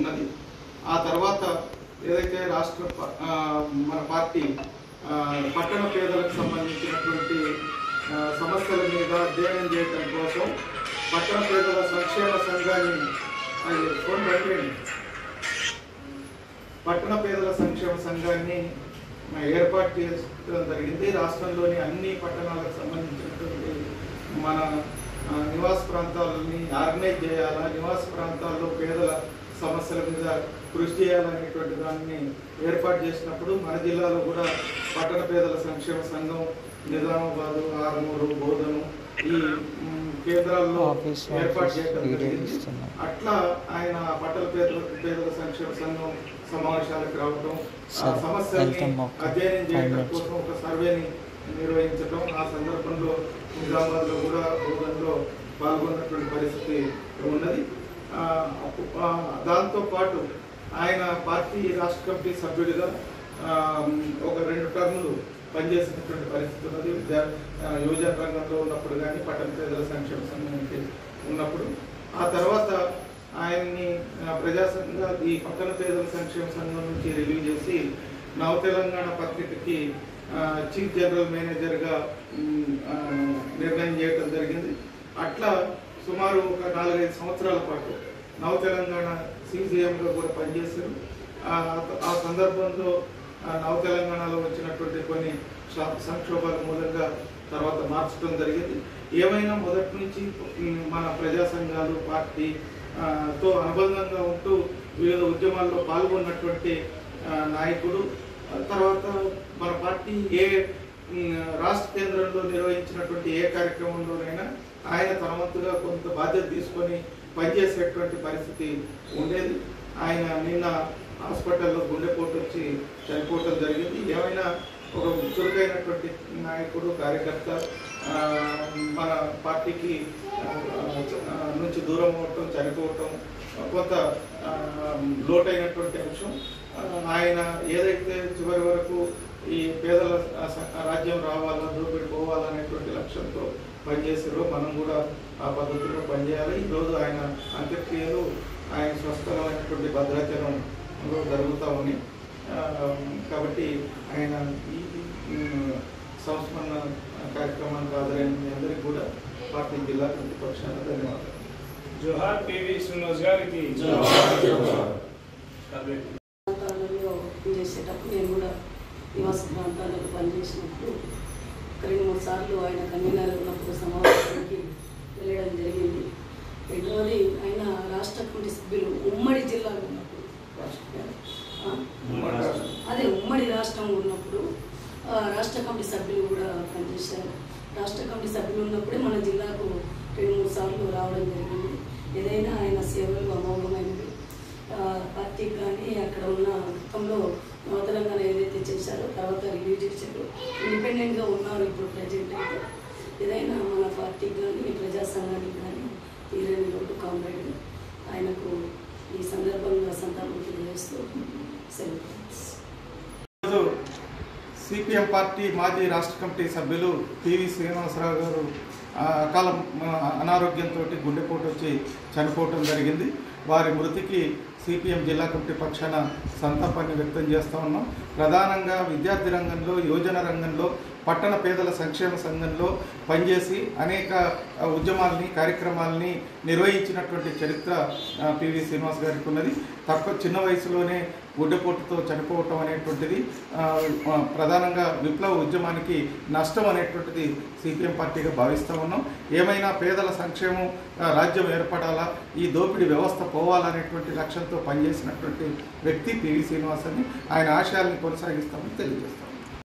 ఉన్నది. ఆ తర్వాత ఏదైతే రాష్ట్ర మన పార్టీ పట్టణ పేదలకు సంబంధించినటువంటి సమస్యల మీద అధ్యయనం చేయడం కోసం పట్టణ పేదల సంక్షేమ సంఘాన్ని ఫోన్ పెట్టండి. పట్టణ పేదల సంక్షేమ సంఘాన్ని ఏర్పాటు చేయడం జరిగింది. రాష్ట్రంలోని అన్ని పట్టణాలకు సంబంధించినటువంటి మన నివాస ప్రాంతాలని ఆర్గనైజ్ చేయాలా? నివాస ప్రాంతాల్లో పేదల సమస్యల మీద కృషి చేయాలనేటువంటి దాన్ని ఏర్పాటు చేసినప్పుడు మన జిల్లాలో కూడా పట్టణ పేదల సంక్షేమ సంఘం నిజామాబాదు ఆరుమూరు బోధను ఈ కేంద్రాల్లో ఏర్పాటు చేయడం జరిగింది. అట్లా ఆయన పట్టణ పేదల పేదల సంక్షేమ సంఘం సమావేశాలకు రావటం ఆ సమస్యల్ని. అధ్యయనం చేయడం కోసం ఒక సర్వేని నిర్వహించడం ఆ సందర్భంలో నిజామాబాద్లో కూడా బోధనలో పాల్గొన్నటువంటి పరిస్థితి ఉన్నది దాంతోపాటు దాంతో పాటు ఆయన పార్టీ రాష్ట్ర కమిటీ సభ్యుడిగా ఒక రెండు టర్ములు పనిచేసినటువంటి పరిస్థితి ఉన్నది. విద్యా యువజన రంగంలో ఉన్నప్పుడు కానీ పట్టణ పేదల సంక్షేమ సంఘానికి ఉన్నప్పుడు. ఆ తర్వాత ఆయన్ని ఆ, ఈ పట్టణ పేదల సంక్షేమ సంఘం నుంచి రిలీవ్ చేసి నవ తెలంగాణ పత్రికకి చీఫ్ జనరల్ మేనేజర్గా నిర్ణయం చేయడం జరిగింది. అట్లా సుమారు ఒక నాలుగైదు సంవత్సరాల పాటు నవ తెలంగాణ సీజీఎంగా కూడా పనిచేశారు ఆ సందర్భంలో నవ తెలంగాణలో వచ్చినటువంటి కొన్ని సంక్షోభాల మూలంగా తర్వాత మార్చడం జరిగింది. ఏమైనా మొదటి నుంచి మన ప్రజా సంఘాలు పార్టీ తో అనుబంధంగా ఉంటూ వివిధ ఉద్యమాల్లో పాల్గొన్నటువంటి నాయకుడు తర్వాత మన పార్టీ ఏ రాష్ట్ర కేంద్రంలో నిర్వహించినటువంటి ఏ కార్యక్రమంలోనైనా ఆయన తన వంతుగా కొంత బాధ్యత తీసుకొని పనిచేసేటువంటి పరిస్థితి ఉండేది. ఆయన నిన్న హాస్పిటల్లో గుండెపోటు వచ్చి చనిపోవటం జరిగింది. ఏమైనా ఒక చురుకైనటువంటి నాయకుడు కార్యకర్త మన పార్టీకి నుంచి దూరం అవటం చనిపోవటం కొంత లోటైనటువంటి అంశం. ఆయన ఏదైతే చివరి వరకు ఈ పేదల రాజ్యం రావాలా దోపిడి పోవాలనేటువంటి లక్ష్యంతో పనిచేసారో మనం కూడా ఆ పద్ధతిలో పనిచేయాలి. ఈరోజు ఆయన అంత్యక్రియలు ఆయన స్వస్థలమైనటువంటి భద్రాచలంలో జరుగుతూ ఉన్నాయి. ఆ, కాబట్టి ఆయన ఈ సంస్మరణ కార్యక్రమానికి హాజరైన మీ అందరికీ కూడా పార్టీ జిల్లా ప్రతిపక్షాన ధన్యవాదాలు. జోహార్ పివి శ్రీనివాస్ గారికి ప్రాంతాలలో పనిచేసేటప్పుడు నేను కూడా నివాస ప్రాంతాలలో పనిచేసినప్పుడు రెండు మూడు సార్లు ఆయన కన్వీనర్ ఉన్నప్పుడు సమావేశానికి వెళ్ళడం జరిగింది. రెండవది ఆయన రాష్ట్ర కమిటీ సభ్యులు ఉమ్మడి జిల్లాలో ఉన్నప్పుడు. అదే ఉమ్మడి రాష్ట్రం ఉన్నప్పుడు రాష్ట్ర కమిటీ సభ్యులు కూడా పనిచేశారు. రాష్ట్ర కమిటీ సభ్యులు ఉన్నప్పుడే మన జిల్లాకు రెండు మూడు సార్లు రావడం జరిగింది. ఏదైనా ఆయన సేవలు అమోఘమైనవి. పార్టీకి కానీ అక్కడ ఉన్న మొత్తంలో నూతనంగా ఏదైతే చేశారో తర్వాత రివ్యూ చేశారు ఇండిపెండెంట్గా ఉన్నారు ఇప్పుడు ప్రజెంట్ అయితే. ఏదైనా మన పార్టీకి కానీ ప్రజా సంఘానికి కానీ తీరని రోడ్డు కామ్రేడ్ ఆయనకు ఈ సందర్భంగా సంతాపం తెలియజేస్తూ సెలవు సిపిఎం పార్టీ మాజీ రాష్ట్ర కమిటీ సభ్యులు పివి శ్రీనివాసరావు గారు అకాల అనారోగ్యంతో గుండెపోటు వచ్చి చనిపోవటం జరిగింది. వారి మృతికి సిపిఎం జిల్లా కమిటీ పక్షాన సంతాపాన్ని వ్యక్తం చేస్తూ ఉన్నాం. ప్రధానంగా విద్యార్థి రంగంలో యువజన రంగంలో పట్టణ పేదల సంక్షేమ సంఘంలో పనిచేసి అనేక ఉద్యమాలని కార్యక్రమాలని నిర్వహించినటువంటి చరిత్ర పివి శ్రీనివాస్ గారికి ఉన్నది. తక్కువ చిన్న వయసులోనే గుడ్డపోటుతో చనిపోవటం అనేటువంటిది ప్రధానంగా విప్లవ ఉద్యమానికి నష్టం అనేటువంటిది సిపిఎం పార్టీగా భావిస్తూ ఉన్నాం. ఏమైనా పేదల సంక్షేమం రాజ్యం ఏర్పడాలా ఈ దోపిడీ వ్యవస్థ పోవాలనేటువంటి లక్ష్యంతో పనిచేసినటువంటి వ్యక్తి పివి శ్రీనివాస్ అని ఆయన ఆశయాలను కొనసాగిస్తామని తెలియజేస్తాం.